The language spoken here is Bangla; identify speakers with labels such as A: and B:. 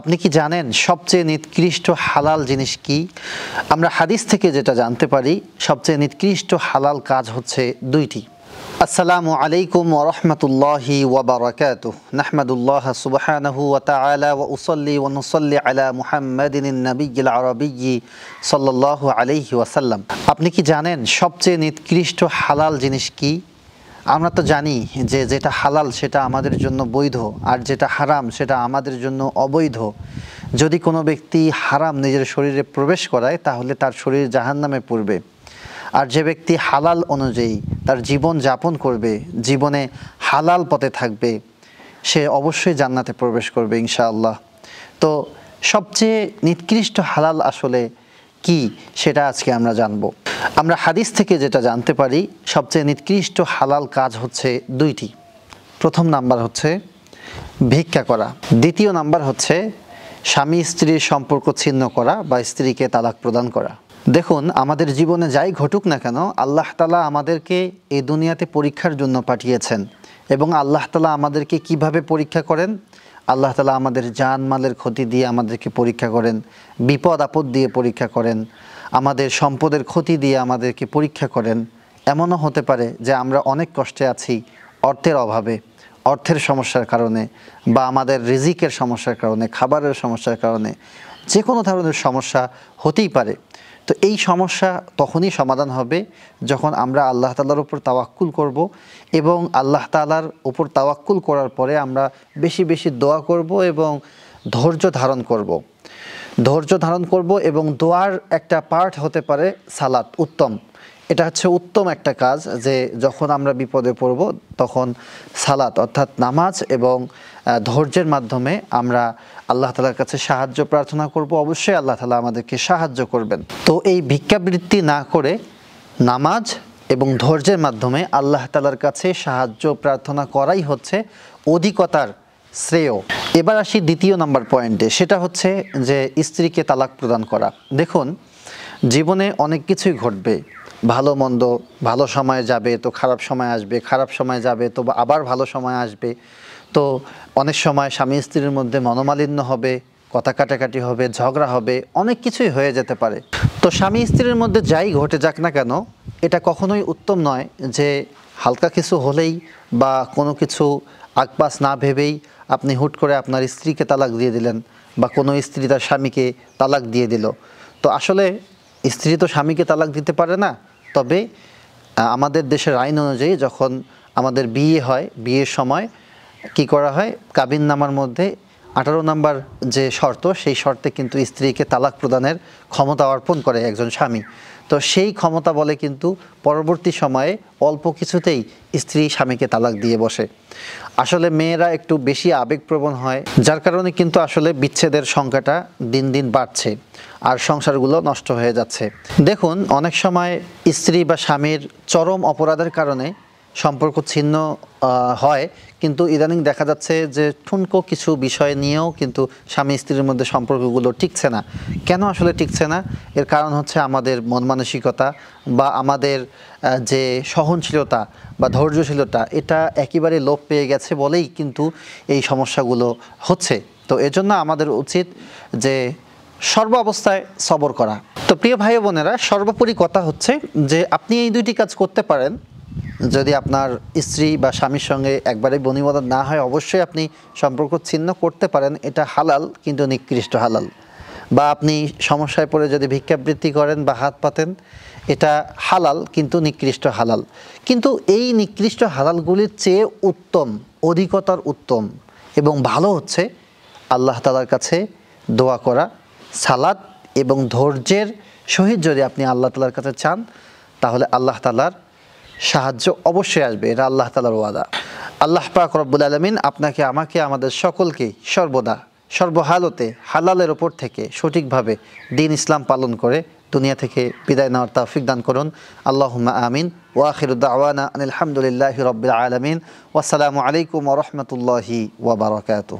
A: আপনি কি জানেন সবচেয়ে নিকৃষ্ট হালাল জিনিস কি? আমরা হাদিস থেকে যেটা জানতে পারি, সবচেয়ে নিকৃষ্ট হালাল কাজ হচ্ছে দুইটি। আসসালামু আলাইকুম ওরহমতুল্লাহি ওবরাকাত নাহমাদুল্লাহ সুবহানাহু ওয়া তাআলা ওয়া উসাল্লি ওয়া নুসাল্লি আলা মুহাম্মাদিন নবিয়্যিল আরাবিয়্যি সাল্লাল্লাহু আলাইহি ওয়াসাল্লাম। আপনি কি জানেন সবচেয়ে নিকৃষ্ট হালাল জিনিস কি? আমরা তো জানি যে যেটা হালাল সেটা আমাদের জন্য বৈধ, আর যেটা হারাম সেটা আমাদের জন্য অবৈধ। যদি কোনো ব্যক্তি হারাম নিজের শরীরে প্রবেশ করায়, তাহলে তার শরীর জাহান্নামে পড়বে। আর যে ব্যক্তি হালাল অনুযায়ী তার জীবন যাপন করবে, জীবনে হালাল পথে থাকবে, সে অবশ্যই জান্নাতে প্রবেশ করবে, ইনশাআল্লাহ। তো সবচেয়ে নিকৃষ্ট হালাল আসলে কি, সেটা আজকে আমরা জানব। আমরা হাদিস থেকে যেটা জানতে পারি, সবচেয়ে নিকৃষ্ট হালাল কাজ হচ্ছে দুইটি। প্রথম নাম্বার হচ্ছে ভিক্ষা করা। দ্বিতীয় নাম্বার হচ্ছে স্বামী স্ত্রীর সম্পর্ক ছিন্ন করা বা স্ত্রীকে তালাক প্রদান করা। দেখুন, আমাদের জীবনে যাই ঘটুক না কেন, আল্লাহ তালা আমাদেরকে এই দুনিয়াতে পরীক্ষার জন্য পাঠিয়েছেন। এবং আল্লাহ তালা আমাদেরকে কীভাবে পরীক্ষা করেন? আল্লাহ তালা আমাদের জান মালের ক্ষতি দিয়ে আমাদেরকে পরীক্ষা করেন, বিপদ আপদ দিয়ে পরীক্ষা করেন। আমাদের সম্পদের ক্ষতি দিয়ে আমাদেরকে পরীক্ষা করেন এমনও হতে পারে যে আমরা অনেক কষ্টে আছি অর্থের অভাবে, অর্থের সমস্যার কারণে বা আমাদের রিজিকের সমস্যার কারণে, খাবারের সমস্যার কারণে যে কোনো ধরনের সমস্যা হতেই পারে তো এই সমস্যা তখনই সমাধান হবে যখন আমরা আল্লাহ তালার উপর তাওয়াক্কুল করব এবং আল্লাহ তালার উপর তাওয়াক্কুল করার পরে আমরা বেশি বেশি দোয়া করব এবং ধৈর্য ধারণ করব। ধৈর্য ধারণ করব এবং দোয়ার একটা পার্ট হতে পারে সালাত, উত্তম। এটা হচ্ছে উত্তম একটা কাজ যে যখন আমরা বিপদে পড়ব তখন সালাত, অর্থাৎ নামাজ এবং ধৈর্যের মাধ্যমে আমরা আল্লাহ তালার কাছে সাহায্য প্রার্থনা করব। অবশ্যই আল্লাহ তালা আমাদেরকে সাহায্য করবেন। তো এই ভিক্ষাবৃত্তি না করে নামাজ এবং ধৈর্যের মাধ্যমে আল্লাহ তালার কাছে সাহায্য প্রার্থনা করাই হচ্ছে অধিকতার শ্রেয়। এবার আসি দ্বিতীয় নাম্বার পয়েন্টে। সেটা হচ্ছে যে স্ত্রীকে তালাক প্রদান করা। দেখুন, জীবনে অনেক কিছুই ঘটবে। ভালো, মন্দ, ভালো সময় যাবে তো খারাপ সময় আসবে, খারাপ সময় যাবে তো আবার ভালো সময় আসবে। তো অনেক সময় স্বামী স্ত্রীর মধ্যে মনোমালিন্য হবে, কথা কাটাকাটি হবে, ঝগড়া হবে, অনেক কিছুই হয়ে যেতে পারে। তো স্বামী স্ত্রীর মধ্যে যাই ঘটে যাক না কেন এটা কখনোই উত্তম নয় যে হালকা কিছু হলেই বা কোনো কিছু আকপাস না ভেবেই আপনি হুট করে আপনার স্ত্রীকে তালাক দিয়ে দিলেন বা কোনো স্ত্রী তার স্বামীকে তালাক দিয়ে দিল। তো আসলে স্ত্রী তো স্বামীকে তালাক দিতে পারে না, তবে আমাদের দেশের আইন অনুযায়ী যখন আমাদের বিয়ে হয়, বিয়ের সময় কি করা হয়? কাবিন নামার মধ্যে আঠারো নাম্বার যে শর্ত, সেই শর্তে কিন্তু স্ত্রীকে তালাক প্রদানের ক্ষমতা অর্পণ করে একজন স্বামী। তো সেই ক্ষমতা বলে কিন্তু পরবর্তী সময়ে অল্প কিছুতেই স্ত্রী স্বামীকে তালাক দিয়ে বসে। আসলে মেয়েরা একটু বেশি আবেগপ্রবণ হয়, যার কারণে কিন্তু আসলে বিচ্ছেদের সংখ্যাটা দিন দিন বাড়ছে আর সংসারগুলো নষ্ট হয়ে যাচ্ছে। দেখুন, অনেক সময় স্ত্রী বা স্বামীর চরম অপরাধের কারণে সম্পর্ক ছিন্ন হয়। কিন্তু ইদানিং দেখা যাচ্ছে যে ঠুনকো কিছু বিষয় নিয়েও কিন্তু স্বামী স্ত্রীর মধ্যে সম্পর্কগুলো টিকছে না। কেন আসলে টিকছে না? এর কারণ হচ্ছে আমাদের মন মানসিকতা বা আমাদের যে সহনশীলতা বা ধৈর্যশীলতা, এটা একেবারে লোপ পেয়ে গেছে বলেই কিন্তু এই সমস্যাগুলো হচ্ছে। তো এজন্য আমাদের উচিত যে সর্ব অবস্থায় সবর করা। তো প্রিয় ভাই বোনেরা, সর্বোপরি কথা হচ্ছে যে আপনি এই দুইটি কাজ করতে পারেন যদি আপনার স্ত্রী বা স্বামীর সঙ্গে একবারে বনিবদন না হয়, অবশ্যই আপনি সম্পর্ক ছিন্ন করতে পারেন। এটা হালাল, কিন্তু নিকৃষ্ট হালাল। বা আপনি সমস্যায় পড়ে যদি ভিক্ষাবৃত্তি করেন বা হাত পাতেন, এটা হালাল, কিন্তু নিকৃষ্ট হালাল। কিন্তু এই নিকৃষ্ট হালালগুলির চেয়ে উত্তম, অধিকতর উত্তম এবং ভালো হচ্ছে আল্লাহ তালার কাছে দোয়া করা সালাদ এবং ধৈর্যের সহিত যদি আপনি আল্লাহ তালার কাছে চান, তাহলে আল্লাহ তালার সাহায্য অবশ্যই আসবে, এটা আল্লাহ তালার ওয়াদা। আল্লাহ পাক রব্বুল আলমিন আপনাকে, আমাকে, আমাদের সকলকেই সর্বদা, সর্বহালতে, হালালের ওপর থেকে সঠিকভাবে দিন ইসলাম পালন করে দুনিয়া থেকে বিদায় নেওয়ার তৌফিক দান করুন। আল্লাহুম্মা আমিন। ওয়াখিরুদ্দাওয়ানা আনিল হামদুলিল্লাহি রব্বিল আলামিন। ওয়াসসালামু আলাইকুম রাহমাতুল্লাহি ওয়া বারাকাতুহু।